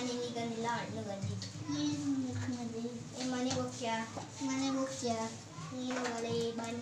ನಿನಗನ್ನಿಲ್ಲ ಹಣ್ಣು ಗಂಜಿ ಏನು ನಿಮ್ಮ ಮನೆಗೆ ಹೋಗ್ತೀಯಾ? ಮನೆಗೆ ಹೋಗ್ತೀಯಾ? ನೀನು ಒಲೆ ಬಾಯಿ